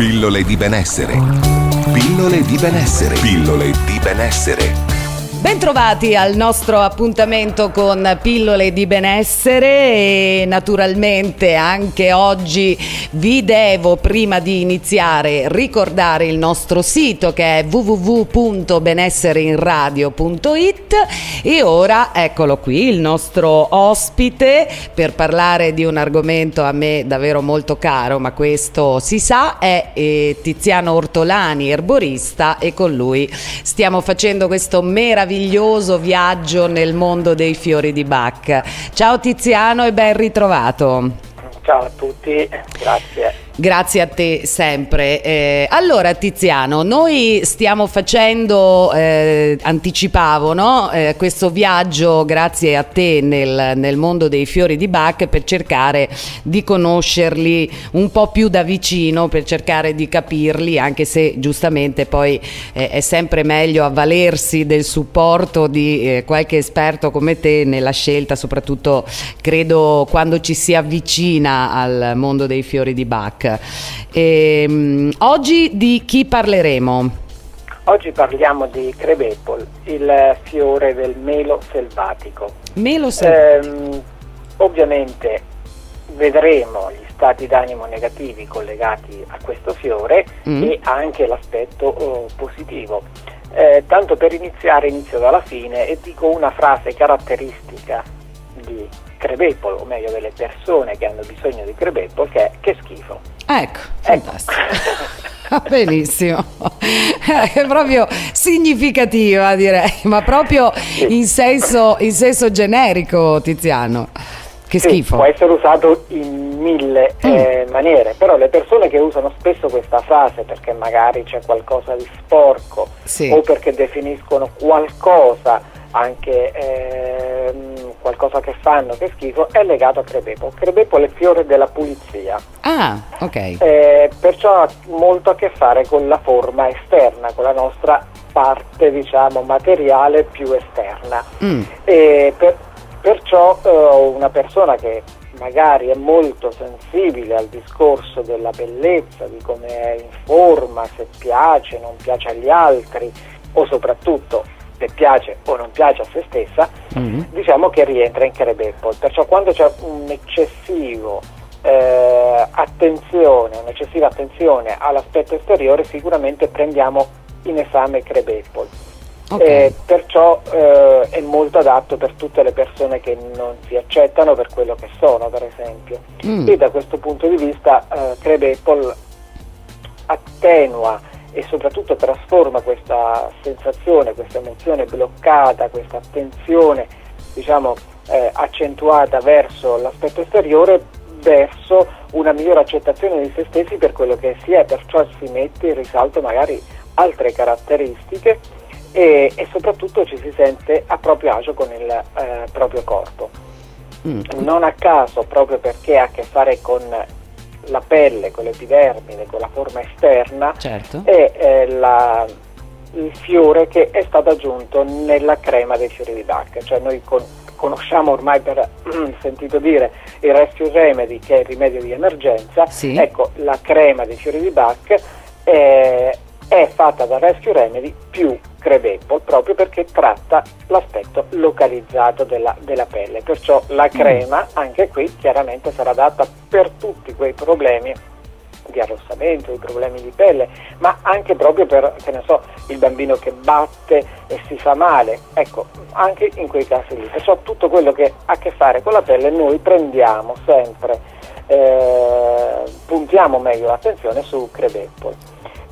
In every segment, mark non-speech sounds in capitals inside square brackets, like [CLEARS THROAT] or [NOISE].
Pillole di benessere. Pillole di benessere. Pillole di benessere. Bentrovati al nostro appuntamento con pillole di benessere e naturalmente anche oggi vi devo prima di iniziare ricordare il nostro sito che è www.benessereinradio.it e ora eccolo qui il nostro ospite per parlare di un argomento a me davvero molto caro ma questo si sa è eh, Tiziano Ortolani erborista e con lui stiamo facendo questo meraviglioso meraviglioso viaggio nel mondo dei fiori di Bach. Ciao Tiziano e ben ritrovato. Ciao a tutti, grazie. Grazie a te sempre. Eh, allora Tiziano, noi stiamo facendo, eh, anticipavo, no? eh, questo viaggio grazie a te nel, nel, mondo dei fiori di Bach per cercare di conoscerli un po' più da vicino, per cercare di capirli, anche se giustamente poi eh, è sempre meglio avvalersi del supporto di eh, qualche esperto come te nella scelta, soprattutto credo quando ci si avvicina al mondo dei fiori di Bach. E, um, oggi di chi parleremo? Oggi parliamo di Crebepol, il fiore del melo selvatico. Melo selvatico. Eh, ovviamente vedremo gli stati d'animo negativi collegati a questo fiore mm. e anche l'aspetto oh, positivo. Eh, tanto per iniziare inizio dalla fine e dico una frase caratteristica di Crebepol, o meglio delle persone che hanno bisogno di Crebepol, che è che schifo. Ecco, fantastico. Ecco. [LAUGHS] Benissimo, [LAUGHS] è proprio significativa direi, ma proprio sì. in, senso, in, senso, generico Tiziano. Che sì, schifo. Può essere usato in mille mm. eh, maniere, però le persone che usano spesso questa frase perché magari c'è qualcosa di sporco sì. o perché definiscono qualcosa anche ehm, qualcosa che fanno che schifo, è legato a Crebepo. Crebepo è il fiore della pulizia. Ah, ok. Eh, perciò ha molto a che fare con la forma esterna, con la nostra parte, diciamo, materiale più esterna. Mm. Per, perciò eh, una persona che magari è molto sensibile al discorso della bellezza, di come è in forma, se piace, non piace agli altri o soprattutto piace o non piace a se stessa, mm-hmm. diciamo che rientra in Kerebepol. Perciò quando c'è un eccessivo eh, attenzione, un'eccessiva attenzione all'aspetto esteriore, sicuramente prendiamo in esame Kerebepol. Okay. Eh, perciò eh, è molto adatto per tutte le persone che non si accettano per quello che sono, per esempio. Mm. E da questo punto di vista eh, Crebepol attenua e soprattutto trasforma questa sensazione, questa emozione bloccata, questa attenzione diciamo, eh, accentuata verso l'aspetto esteriore verso una migliore accettazione di se stessi per quello che si è, perciò si mette in risalto magari altre caratteristiche e, e soprattutto ci si sente a proprio agio con il eh, proprio corpo. Mm. Non a caso, proprio perché ha a che fare con la pelle, con l'epidermide, con la forma esterna, certo. è eh, la, il fiore che è stato aggiunto nella crema dei fiori di Bach. Cioè noi con, conosciamo ormai per [CLEARS THROAT] sentito dire il Rescue Remedy che è il rimedio di emergenza, sì. ecco la crema dei fiori di Bach è, è fatta da Rescue Remedy più Crebepol proprio perché tratta l'aspetto localizzato della, della, pelle, perciò la mm. crema anche qui chiaramente sarà adatta per tutti quei problemi di arrossamento, di problemi di pelle, ma anche proprio per, che ne so, il bambino che batte e si fa male, ecco, anche in quei casi lì. Perciò tutto quello che ha a che fare con la pelle noi prendiamo sempre, eh, puntiamo meglio l'attenzione su Crebepol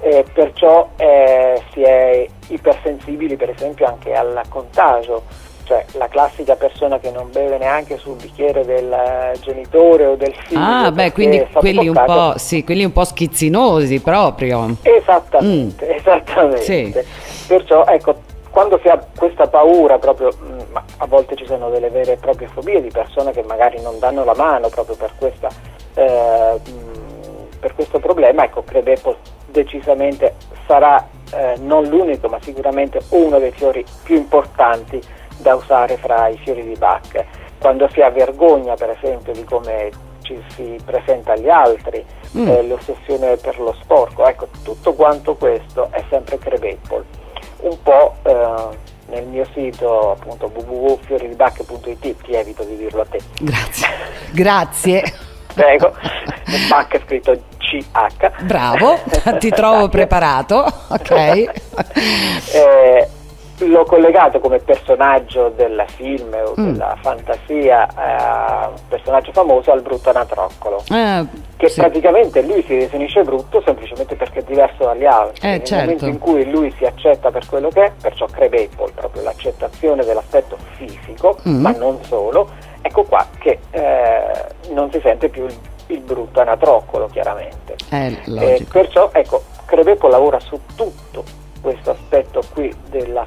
eh, perciò eh, si è ipersensibili per esempio anche al contagio, cioè la classica persona che non beve neanche sul bicchiere del genitore o del figlio. Ah, beh, quindi quelli un, po', sì, quelli un po' schizzinosi proprio. Esattamente, mm. esattamente. Sì. Perciò ecco, quando si ha questa paura proprio, mh, mm, a volte ci sono delle vere e proprie fobie di persone che magari non danno la mano proprio per, questa, eh, mh, mm, per questo problema, ecco, credevo decisamente sarà eh, non l'unico ma sicuramente uno dei fiori più importanti da usare fra i fiori di Bach. Quando si ha vergogna per esempio di come ci si presenta agli altri mm. eh, l'ossessione per lo sporco. Ecco, tutto quanto questo è sempre Crevapple. Un po' eh, nel mio sito appunto www.fioridibacche.it ti evito di dirlo a te. Grazie. Grazie. Prego. Bach è scritto CH. Bravo, [LAUGHS] ti trovo preparato. Ok. [LAUGHS] eh, l'ho collegato come personaggio del film o mm. della fantasia, eh, personaggio famoso al brutto anatroccolo. Eh, che sì. praticamente lui si definisce brutto semplicemente perché è diverso dagli altri. Eh, Nel certo. momento in cui lui si accetta per quello che è, perciò Crevapple, proprio l'accettazione dell'aspetto fisico, mm. ma non solo, ecco qua che eh, non si sente più il brutto anatroccolo chiaramente. Eh, perciò ecco, Crevapple lavora su tutto questo aspetto qui della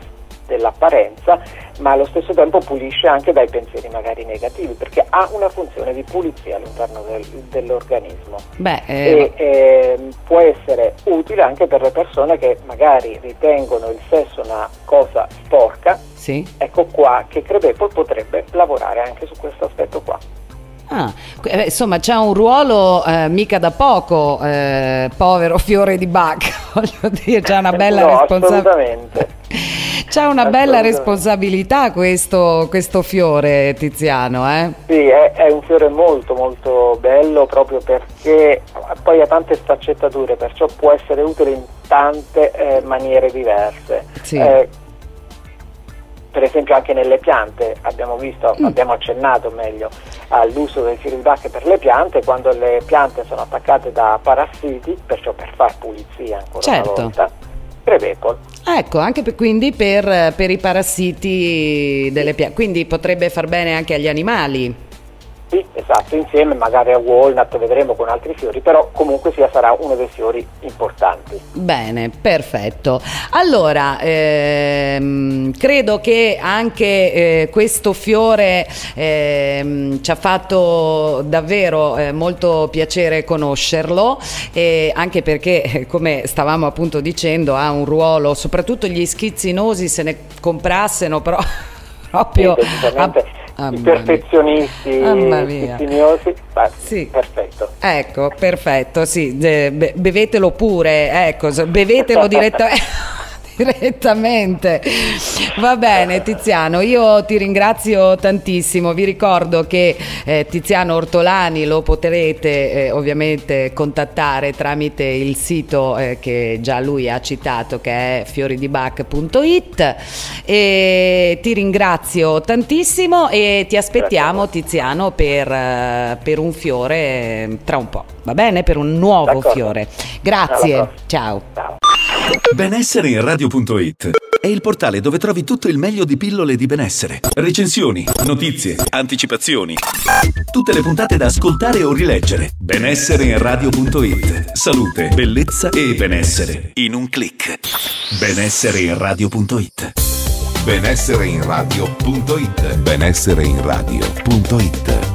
dell'apparenza, ma allo stesso tempo pulisce anche dai pensieri magari negativi, perché ha una funzione di pulizia all'interno del, dell'organismo. Beh, eh... E eh, può essere utile anche per le persone che magari ritengono il sesso una cosa sporca. Sì. Ecco qua che Crevepol potrebbe lavorare anche su questo aspetto. Ah, eh, insomma, c'ha un ruolo eh, mica da poco, eh, povero fiore di Bach, [LAUGHS] voglio dire, c'è una bella [LAUGHS] no, responsabilità. Assolutamente. [LAUGHS] C'è una bella responsabilità questo, questo fiore, Tiziano, eh? Sì, è, è, un fiore molto molto bello proprio perché poi ha tante sfaccettature, perciò può essere utile in tante eh, maniere diverse. Sì. Per esempio anche nelle piante abbiamo visto, mm. abbiamo accennato meglio all'uso del bacche per le piante quando le piante sono attaccate da parassiti, perciò per far pulizia ancora certo. una volta. Prevepol. Ecco, anche per, quindi per, per, i parassiti delle piante, quindi potrebbe far bene anche agli animali. Sì, esatto, insieme magari a walnut vedremo con altri fiori, però comunque sia sarà uno dei fiori importanti. Bene, perfetto. Allora, ehm, credo che anche eh, questo fiore ehm, ci ha fatto davvero eh, molto piacere conoscerlo, eh, anche perché, come stavamo appunto dicendo, ha un ruolo, soprattutto gli schizzinosi se ne comprassero, però [LAUGHS] proprio... Sì, i perfezionisti insidiosi, sì. perfetto. Ecco, perfetto, sì, bevetelo pure, ecco, bevetelo direttamente. [LAUGHS] direttamente. Va bene Tiziano, io ti ringrazio tantissimo, vi ricordo che eh, Tiziano Ortolani lo potrete eh, ovviamente contattare tramite il sito eh, che già lui ha citato che è fioridibach.it e ti ringrazio tantissimo e ti aspettiamo Tiziano per, eh, per un fiore tra un po', va bene? Per un nuovo fiore. Grazie, ciao. ciao. Benessere in radio.it è il portale dove trovi tutto il meglio di pillole di benessere, recensioni, notizie, anticipazioni. Tutte le puntate da ascoltare o rileggere. Benessere in radio.it. Salute, bellezza e benessere in un clic. Benessere in radio.it. Benessere in radio.it. Benessere in radio.it